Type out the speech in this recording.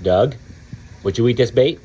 Doug, would you eat this bait?